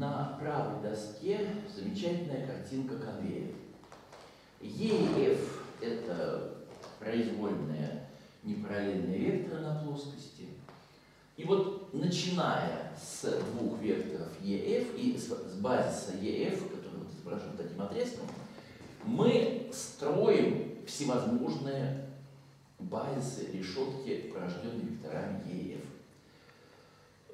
На правой доске замечательная картинка конвейера. И F – это произвольные непараллельные векторы на плоскости. И вот начиная с двух векторов EF и с базиса EF, который вот изображен таким отрезком, мы строим всевозможные базисы, решетки, порожденные векторами EF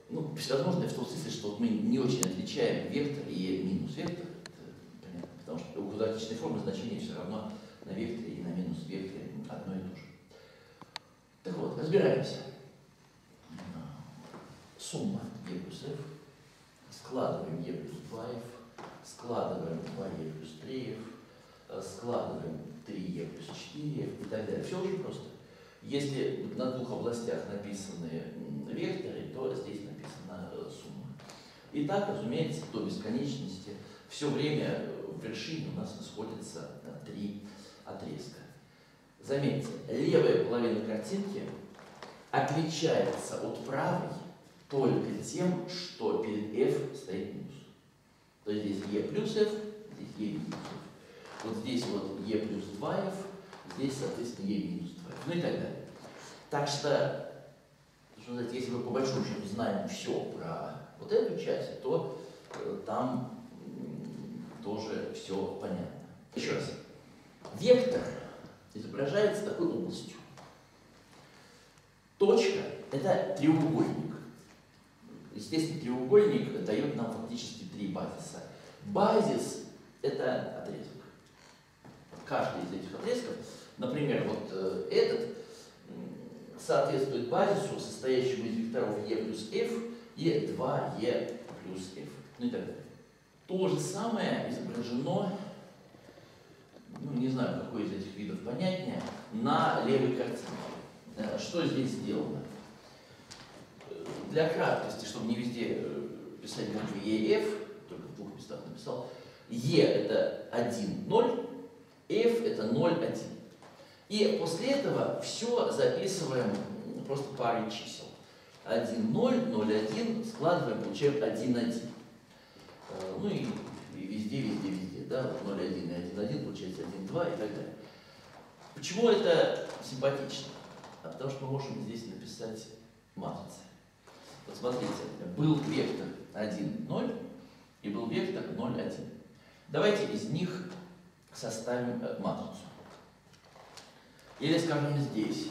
ну, всевозможное в том смысле, что вот мы не очень отличаем вектор и минус вектор, это понятно, потому что у квадратичной формы значение все равно на векторе и на минус векторе одно и то же. Так вот, разбираемся. Сумма e плюс f, складываем e плюс 2f, складываем 2e плюс 3f, складываем 3e плюс 4f и так далее. Все очень просто. Если на двух областях написаны векторы, то здесь. И так, разумеется, до бесконечности все время в вершине у нас сходятся э, три отрезка. Заметьте, левая половина картинки отличается от правой только тем, что перед f стоит минус. То есть здесь e плюс f, здесь e минус f. Вот здесь вот e плюс 2f, здесь, соответственно, e минус 2f. Ну и так далее. Так что если мы по большому счету знаем все про вот эту часть, то э, там тоже все понятно. Еще раз. Вектор изображается такой областью. Точка – это треугольник. Естественно, треугольник дает нам фактически три базиса. Базис – это отрезок. Каждый из этих отрезков, например, вот э, этот соответствует базису, состоящему из векторов e плюс f и 2e плюс f. Ну и так далее. То же самое изображено, ну не знаю, какой из этих видов понятнее, на левой картинке. Э, что здесь сделано? Для краткости, чтобы не везде э, писать буквы E, F, только в двух местах написал, E это 1, 0, F это 0, 1. И после этого все записываем просто парой чисел. 1, 0, 0, 1, складываем, получаем 1, 1. Э, ну и, и везде, везде, везде, да, 0, 1 и 1, 1, получается 1, 2 и так далее. Почему это симпатично? А потому что мы можем здесь написать матрицы. Вот смотрите, был вектор 1, 0 и был вектор 0, 1. Давайте из них составим э, матрицу. Или, скажем, здесь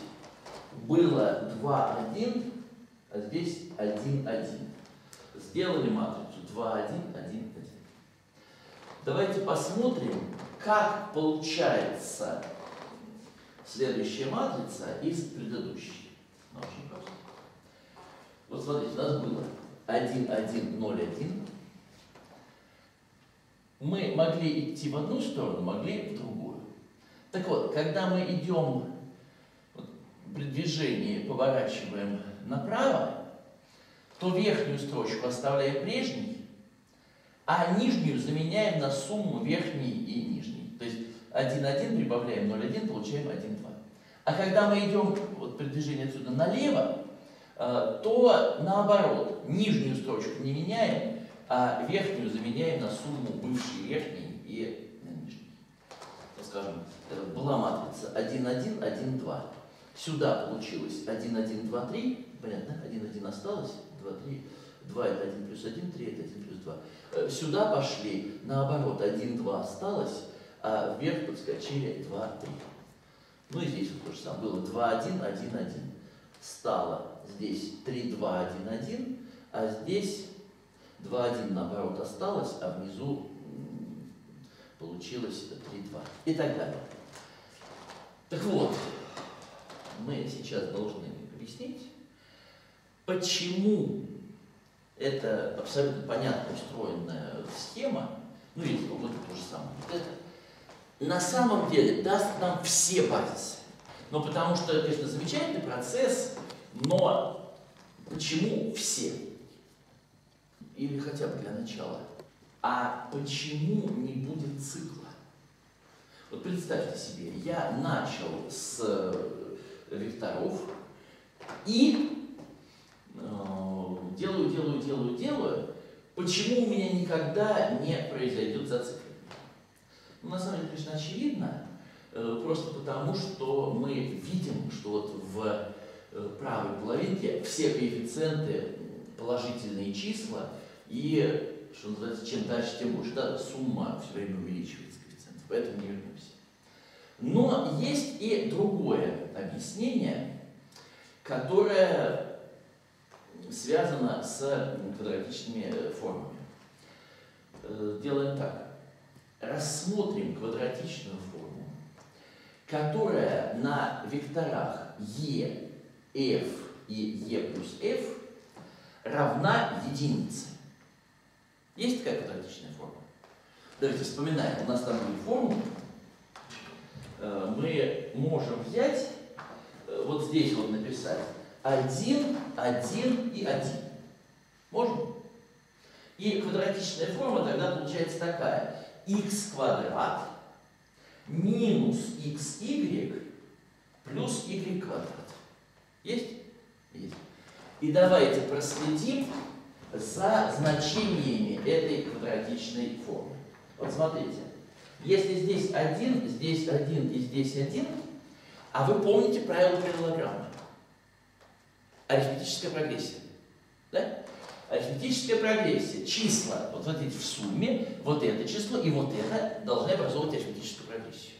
было 2, 1, а здесь 1, 1. Сделали матрицу 2, 1, 1, 1. Давайте посмотрим, как получается следующая матрица из предыдущей. Ну, очень просто. Вот смотрите, у нас было 1, 1, 0, 1. Мы могли идти в одну сторону, могли в другую. Так вот, когда мы идем при движении, поворачиваем направо, то верхнюю строчку оставляем прежней, а нижнюю заменяем на сумму верхней и нижней. То есть 1,1 прибавляем 0,1, получаем 1,2. А когда мы идем вот, при движении отсюда налево, э, то наоборот, нижнюю строчку не меняем, а верхнюю заменяем на сумму бывшей верхней и скажем, была матрица 1, 1, 1, 2. Сюда получилось 1, 1, 2, 3. Понятно? 1, 1 осталось, 2, 3. 2 это 1 плюс 1, 3 это 1 плюс 2. Э, сюда пошли, наоборот, 1, 2 осталось, а вверх подскочили 2, 3. Ну и здесь вот то же самое. Было 2, 1, 1, 1. Стало здесь 3, 2, 1, 1, а здесь 2, 1 наоборот осталось, а внизу получилось 3,2 и так далее. Так вот, мы сейчас должны объяснить, почему эта абсолютно понятно устроенная схема, ну или вот то же самое, это на самом деле даст нам все базисы. Но потому что, конечно, замечательный процесс, но почему все? Или хотя бы для начала – а почему не будет цикла? Вот представьте себе, я начал с э, векторов и делаю, делаю, делаю, делаю, почему у меня никогда не произойдет зацикливание? Ну, на самом деле, конечно, очевидно, э, просто потому, что мы видим, что вот в э, правой половинке все коэффициенты положительные числа, и, что называется, чем дальше, тем больше. Да, сумма все время увеличивается коэффициентов, поэтому не вернемся. Но есть и другое объяснение, которое связано с квадратичными формами. Э, делаем так. Рассмотрим квадратичную форму, которая на векторах e, f и e плюс f равна единице. Есть такая квадратичная форма? Давайте вспоминаем. У нас там были формулы. Э, мы можем взять, э, вот здесь вот написать 1, 1 и 1. Можем? И квадратичная форма тогда получается такая. x квадрат минус xy плюс y квадрат. Есть? Есть. И давайте проследим за значениями этой квадратичной формы. Вот смотрите, если здесь один, здесь один и здесь один, а вы помните правило параллелограммы. Арифметическая прогрессия. Да? Арифметическая прогрессия. Числа, вот смотрите, в сумме, вот это число и вот это должны образовывать арифметическую прогрессию.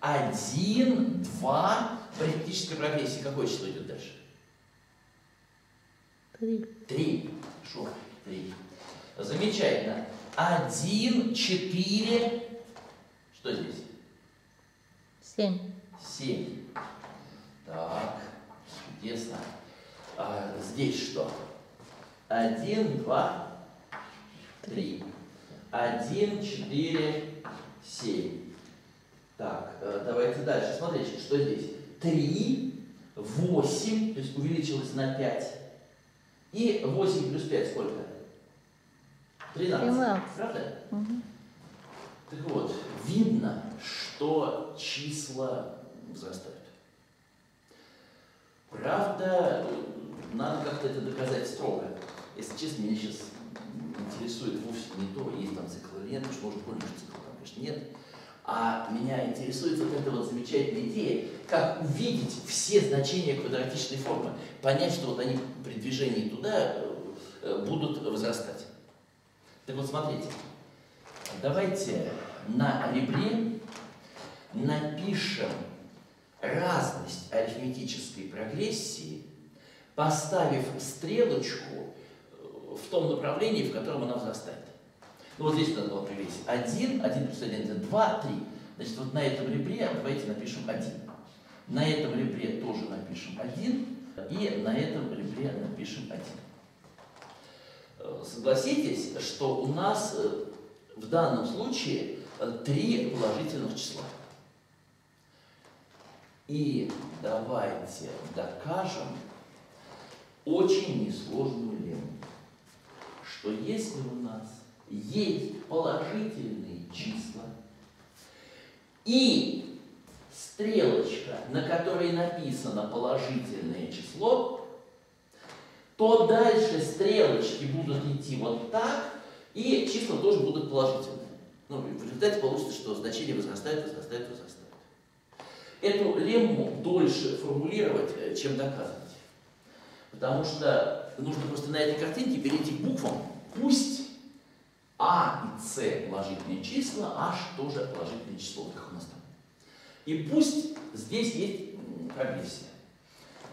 Один, два, в арифметической прогрессии какое число идет дальше? Три. Три. Хорошо, три. Замечательно. Один, четыре. Что здесь? Семь. Семь. Так, чудесно. А здесь что? Один, два, три. Один, четыре, семь. Так, э, давайте дальше. Смотрите, что здесь? Три, восемь, то есть увеличилось на пять. И 8 плюс 5 сколько? 13. 13. Правда? Угу. Так вот, видно, что числа возрастают. Правда, надо как-то это доказать строго. Если честно, меня сейчас интересует вовсе не то, есть там цикл или нет, потому что может больше цикл, там, конечно, нет. А меня интересует вот эта вот замечательная идея, как увидеть все значения квадратичной формы, понять, что вот они при движении туда э, будут возрастать. Так вот, смотрите, давайте на ребре напишем разность арифметической прогрессии, поставив стрелочку э, в том направлении, в котором она возрастает. Ну вот здесь надо было привести 1, 1 плюс 1 это 2, 3. Значит, вот на этом ребре давайте напишем 1. На этом ребре тоже напишем 1. И на этом ребре напишем 1. Э, согласитесь, что у нас э, в данном случае три положительных числа. И давайте докажем очень несложную лему, что если у нас есть положительные числа и стрелочка, на которой написано положительное число, то дальше стрелочки будут идти вот так, и числа тоже будут положительные. Ну, в результате получится, что значение возрастает, возрастает, возрастает. Эту лемму дольше формулировать, э, чем доказывать. Потому что нужно просто на этой картинке перейти к буквам. Пусть а и С положительные числа, H тоже положительное число, как у нас там. И пусть здесь есть прогрессия.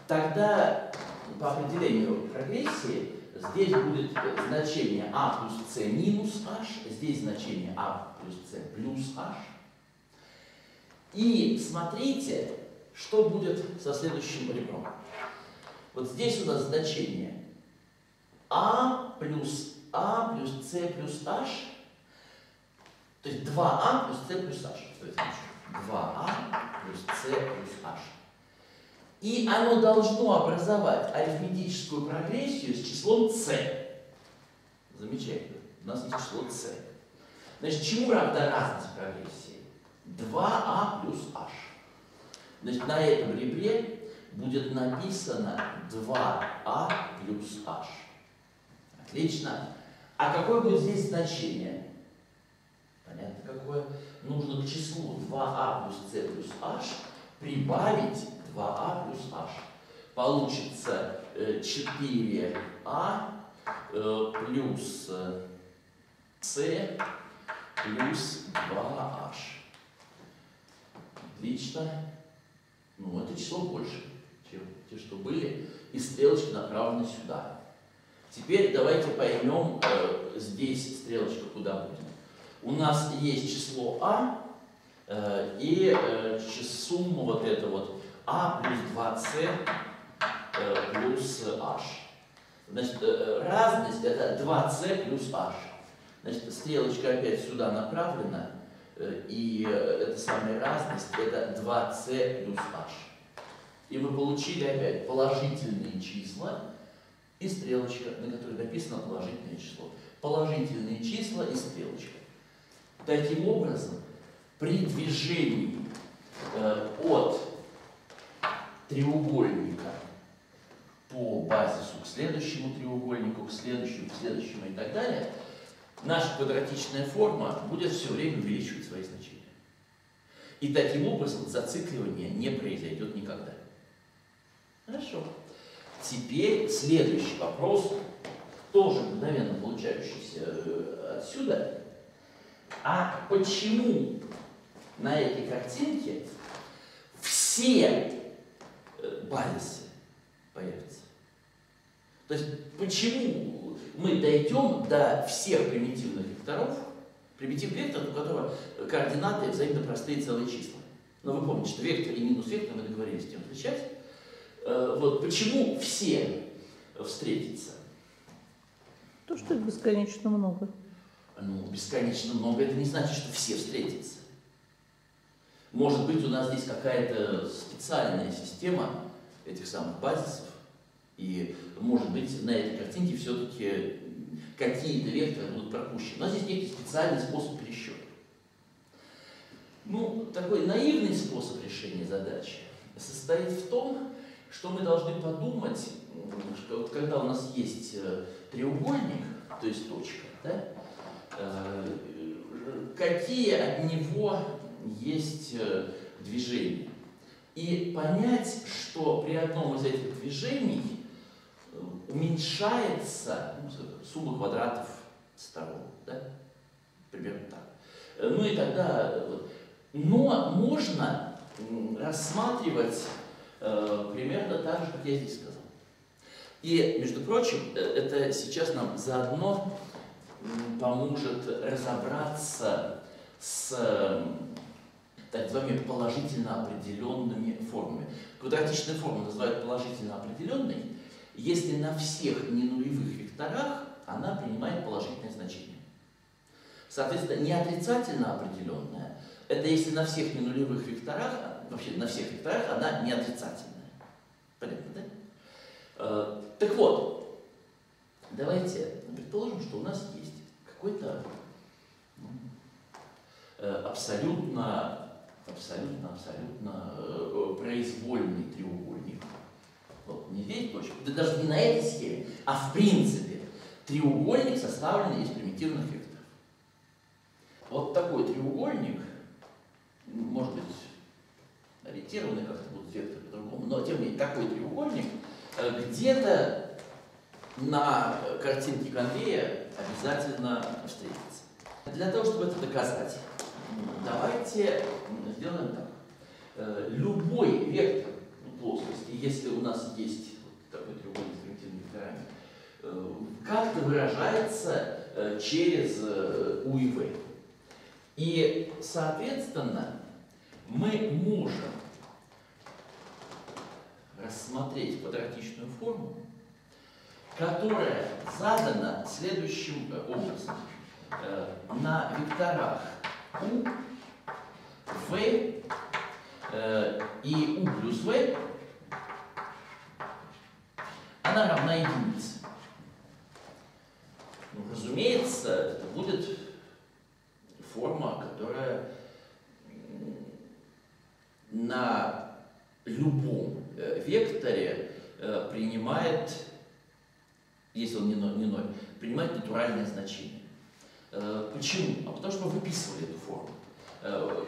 Тогда по определению прогрессии здесь будет значение А плюс С минус H, здесь значение А плюс С плюс H. И смотрите, что будет со следующим ребром. Вот здесь у нас значение А плюс а плюс С плюс H, то есть 2А плюс С плюс H. Что это значит? 2А плюс С плюс H. И оно должно образовать арифметическую прогрессию с числом С. Замечательно. У нас есть число С. Значит, чему равна разность прогрессии? 2А плюс H. Значит, на этом ребре будет написано 2А плюс H. Отлично. А какое будет здесь значение? Понятно какое? Нужно к числу 2а плюс c плюс h прибавить 2а плюс h. Получится 4а э, плюс c плюс 2h. Отлично. Ну, это число больше, чем те, что были. И стрелочка направлена сюда. Теперь давайте поймем э, здесь стрелочка куда будет. У нас есть число а э, и э, сумма вот это вот а плюс 2c э, плюс h. Значит, э, разность это 2c плюс h. Значит, стрелочка опять сюда направлена, и э, эта самая разность это 2c плюс h. И мы получили опять положительные числа и стрелочка, на которой написано положительное число. Положительные числа и стрелочка. Таким образом, при движении э, от треугольника по базису к следующему треугольнику, к следующему, к следующему и так далее, наша квадратичная форма будет все время увеличивать свои значения. И таким образом зацикливание не произойдет никогда. Хорошо. Теперь следующий вопрос, тоже мгновенно получающийся э, отсюда. А почему на этой картинке все э, базисы появятся? То есть почему мы дойдем до всех примитивных векторов, примитивный вектор, у которого координаты взаимно простые целые числа. Но вы помните, что вектор и минус вектор мы договорились с тем встречать. Э, вот почему все встретятся? То, что их бесконечно много. Ну, бесконечно много, это не значит, что все встретятся. Может быть, у нас здесь какая-то специальная система этих самых базисов, и, может быть, на этой картинке все-таки какие-то векторы будут пропущены. Но здесь некий специальный способ пересчета. Ну, такой наивный способ решения задачи состоит в том, что мы должны подумать, что вот когда у нас есть э, треугольник, то есть точка, да, э, какие от него есть э, движения. И понять, что при одном из этих движений уменьшается ну, сумма квадратов сторон. Да? Примерно так. Ну и тогда... Но можно рассматривать Э, примерно так же, как я здесь сказал. И, между прочим, э, это сейчас нам заодно поможет разобраться с так называемыми положительно определенными формами. Квадратичная форма называют положительно определенной, если на всех ненулевых векторах она принимает положительное значение. Соответственно, не отрицательно определенная, это если на всех ненулевых векторах вообще на всех векторах, она не отрицательная. Понятно, да? Э, так вот, давайте предположим, что у нас есть какой-то ну, э, абсолютно, абсолютно, абсолютно э, произвольный треугольник. Вот, не здесь точка, да даже не на этой схеме, а в принципе треугольник составлен из примитивных векторов. Вот такой треугольник, может быть, ориентированы как-то будут векторы по-другому, но тем не менее такой треугольник э, где-то на картинке конвея обязательно встретится. Для того, чтобы это доказать, давайте сделаем так. Э, любой вектор плоскости, если у нас есть такой треугольник с примитивными векторами, э, как-то выражается через U и V. И, соответственно, мы можем рассмотреть квадратичную форму, которая задана следующим э, образом. Э, на векторах u, v э, и u плюс v она равна единице. Ну, разумеется, это будет форма, которая на любом э, векторе э, принимает, если он не 0, не 0 принимать натуральное значение. Э, почему? А потому что мы выписывали эту форму.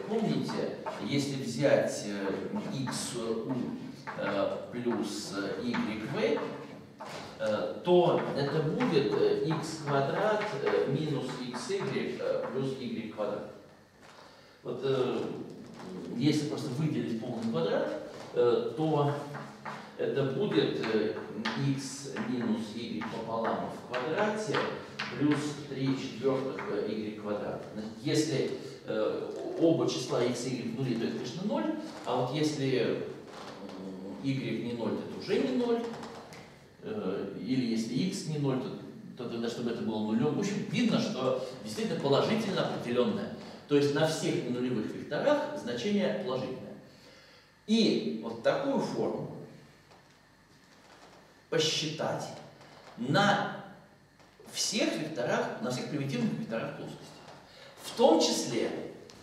Помните, если взять xu плюс yv, то это будет x квадрат минус xy плюс y квадрат. Вот если просто выделить полный квадрат, то это будет x минус y пополам в квадрате плюс 3 четвертых y квадрат. Если э, оба числа x и y в то это, конечно, 0, а вот если y не 0, то это уже не 0, э, или если x не 0, то, то тогда, чтобы это было нулем. В общем, видно, что действительно положительно определенное. То есть на всех нулевых векторах значение положительное. И вот такую форму посчитать на всех векторах, на всех примитивных векторах плоскости. В том числе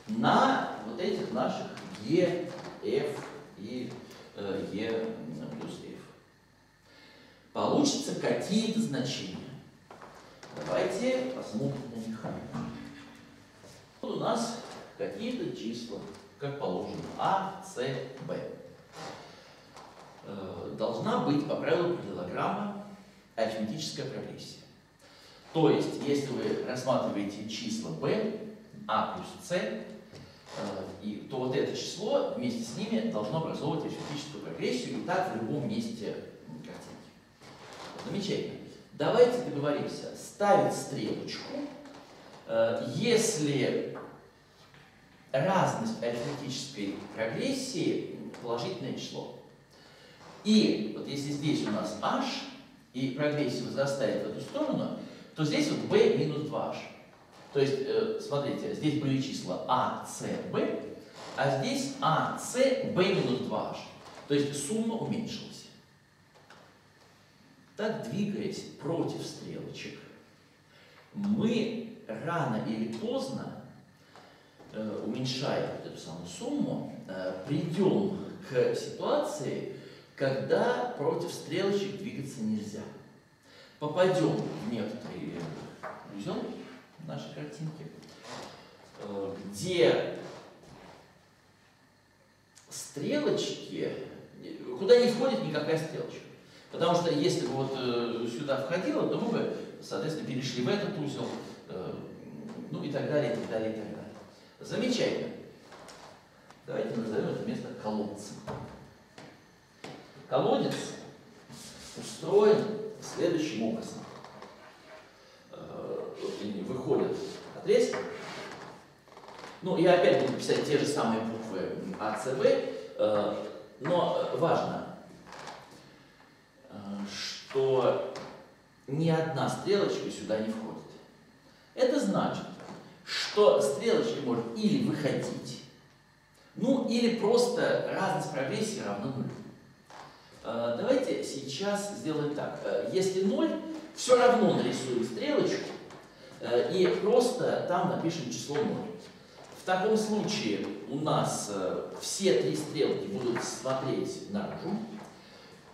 на вот этих наших E, F и э, E плюс F. Получится какие-то значения. Давайте посмотрим на них. Вот у нас какие-то числа, как положено, А, С, Б. Э, должна быть по правилу параллелограмма арифметическая прогрессия. То есть, если вы рассматриваете числа b, a плюс c, э, и, то вот это число вместе с ними должно образовывать арифметическую прогрессию, и так в любом месте картинки. Замечательно. Давайте договоримся, ставить стрелочку, э, если разность арифметической прогрессии положительное число. И вот если здесь у нас h, и прогрессия возрастает в эту сторону, то здесь вот b минус 2h. То есть, э, смотрите, здесь были числа a, c, b, а здесь a, c, b минус 2h. То есть сумма уменьшилась. Так, двигаясь против стрелочек, мы рано или поздно, э, уменьшая вот эту самую сумму, э, придем к ситуации, когда против стрелочек двигаться нельзя. Попадем в некоторые узел нашей картинки, э, где стрелочки, куда не входит никакая стрелочка. Потому что если бы вот э, сюда входило, то мы бы, соответственно, перешли в этот узел, э, ну и так далее, и так далее, и так далее. Замечательно. Давайте назовем это место колодцем. Колодец устроен следующим образом. Э, выходят отрезки. Ну, я опять буду писать те же самые буквы А, С, В, но важно, э, что ни одна стрелочка сюда не входит. Это значит, что стрелочка может или выходить, ну или просто разность прогрессии равна нулю. Э, давайте сейчас сделаем так. Э, если 0, все равно нарисуем стрелочку э, и просто там напишем число 0. В таком случае у нас все три стрелки будут смотреть наружу,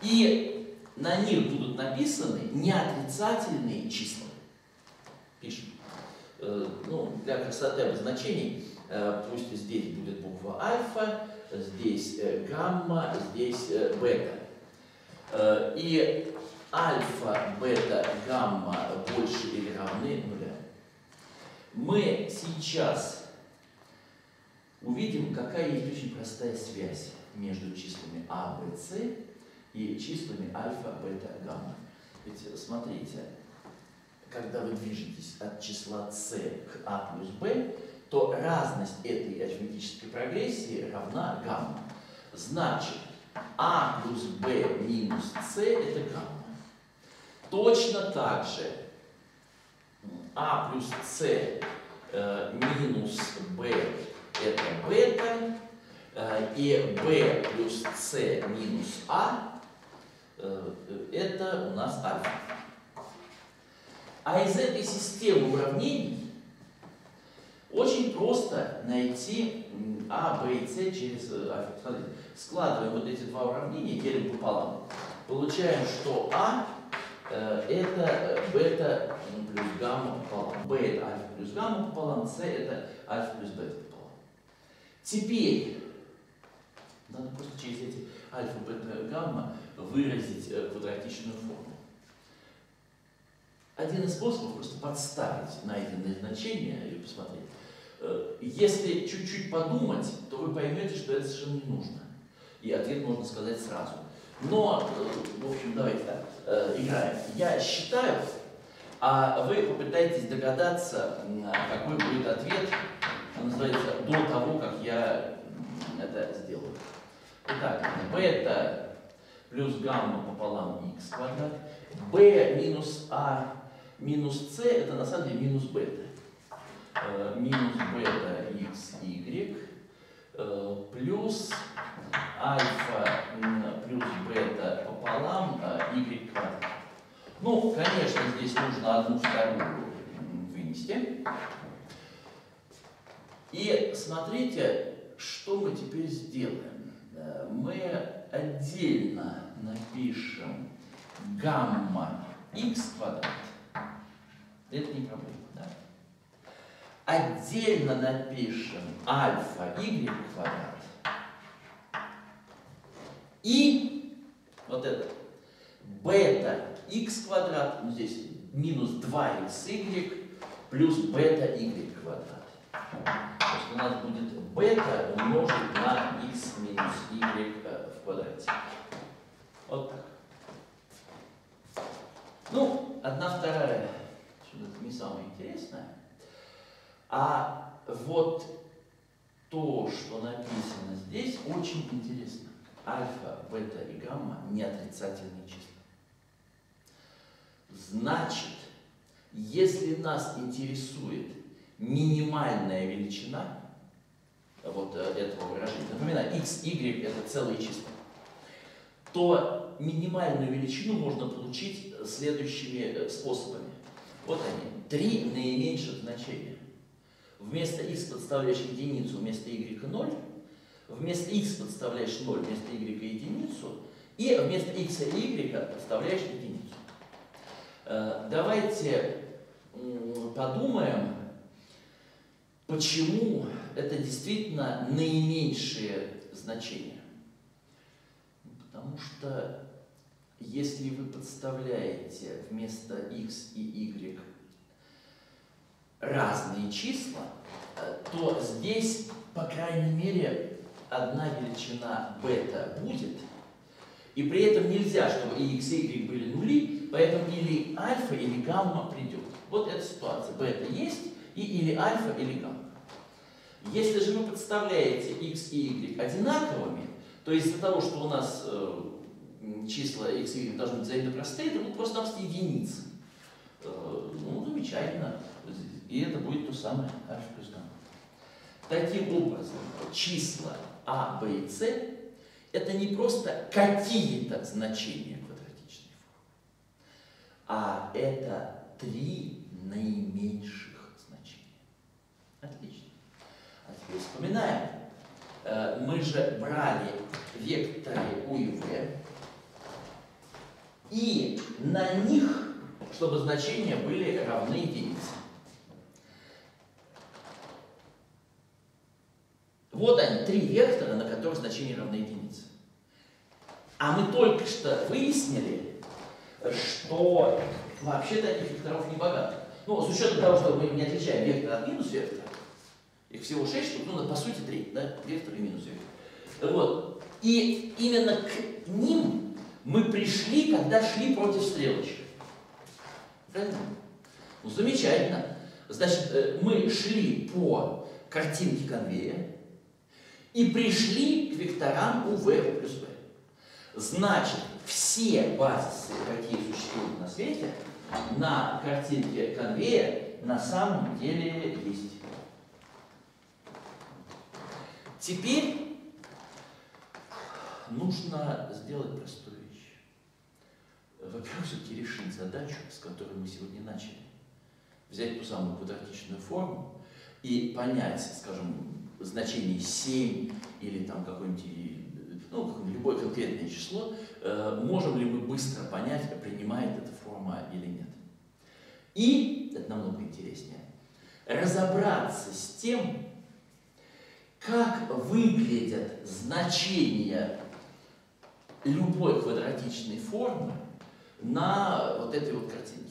и на них будут написаны неотрицательные числа. Пишем. Ну, для красоты обозначений пусть здесь будет буква альфа, здесь гамма, здесь бета. Э, и альфа, бета, гамма больше или равны нуля. Мы сейчас увидим, какая есть очень простая связь между числами А, Б, С и числами альфа, бета, гамма. Ведь смотрите, когда вы движетесь от числа С к А плюс Б, то разность этой арифметической прогрессии равна гамма. Значит, а плюс b минус c это гамма. Точно так же а плюс c э, минус b это бета, э, и b плюс c минус а это у нас альфа. А из этой системы уравнений очень просто найти А, Б и С через альфа. Смотрите, складываем вот эти два уравнения, делим пополам. Получаем, что А Э, это бета плюс гамма пополам. B это альфа плюс гамма пополам, С это альфа плюс бета пополам. Теперь надо просто через эти альфа, бета, гамма выразить э, квадратичную форму. Один из способов просто подставить найденные значения и посмотреть. Э, если чуть-чуть подумать, то вы поймете, что это совершенно не нужно. И ответ можно сказать сразу. Но, э, в общем, давайте так, играем. Я считаю, а вы попытаетесь догадаться, какой будет ответ, называется, до того, как я это сделаю. Итак, бета плюс гамма пополам x квадрат, b минус а минус c, это на самом деле минус бета. Э, минус бета x, y, э, плюс альфа плюс бета пополам э, y квадрат. Ну, конечно, здесь нужно одну вторую вынести. И смотрите, что мы теперь сделаем. Мы отдельно напишем гамма x квадрат. Это не проблема. Отдельно напишем альфа y квадрат. И вот это бета x квадрат, ну здесь минус 2xy плюс бета y квадрат. То у нас будет бета умножить на x минус y э, в квадрате. Вот так. Ну, одна вторая, что-то не самое интересное. А вот то, что написано здесь, очень интересно. Альфа, бета и гамма не отрицательные числа. Значит, если нас интересует минимальная величина вот э, этого выражения, напоминаю, x, y это целые числа, то минимальную величину можно получить следующими э, способами. Вот они, три наименьших значения. Вместо x подставляешь единицу, вместо y 0. Вместо x подставляешь 0, вместо y единицу. И вместо x и y подставляешь единицу. Э, давайте подумаем, почему это действительно наименьшие значения. Потому что если вы подставляете вместо x и y разные числа, то здесь, по крайней мере, одна величина бета будет, и при этом нельзя, чтобы и x, и y были нули, поэтому или альфа, или гамма придет. Вот эта ситуация. Бета есть, и или альфа, или гамма. Если же вы подставляете x и y одинаковыми, то из-за того, что у нас э, числа x и y должны быть взаимно простые, это будут просто-напросто единицы. Э, ну, замечательно. И это будет то самое h плюс гамма. Таким образом, числа а, b и c это не просто какие-то значения квадратичной формы, а это три наименьших значения. Отлично. Вспоминаем. Э, мы же брали векторы u и v, и на них, чтобы значения были равны единице. Вот они, три вектора, на которых значение равно единице. А мы только что выяснили, что вообще-то этих векторов не богато. Ну, с учетом того, что мы не отличаем вектор от минус вектора, их всего шесть штук, ну, по сути, три, да, вектор и минус вектор. Вот. И именно к ним мы пришли, когда шли против стрелочки. Правильно? Ну, замечательно. Значит, э, мы шли по картинке конвейера, и пришли к векторам у v плюс v. Значит, все базисы, какие существуют на свете, на картинке конвейера на самом деле есть. Теперь нужно сделать простую вещь. Во-первых, все-таки решить задачу, с которой мы сегодня начали. Взять ту самую квадратичную форму и понять, скажем, значение 7 или там какой-нибудь ну, любое конкретное число, э, можем ли мы быстро понять, принимает эта форма или нет. И, это намного интереснее, разобраться с тем, как выглядят значения любой квадратичной формы на вот этой вот картинке.